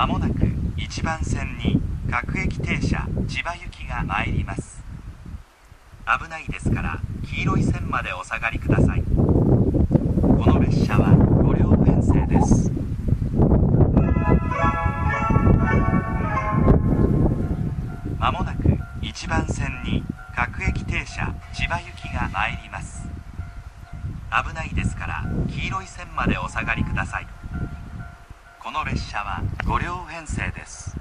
まもなく1番線に各駅停車千葉行きが参ります。危ないですから黄色い線までお下がりください。この列車は5両編成です。まもなく1番線に各駅停車千葉行きが参ります。危ないですから黄色い線までお下がりください。この列車は5両編成です。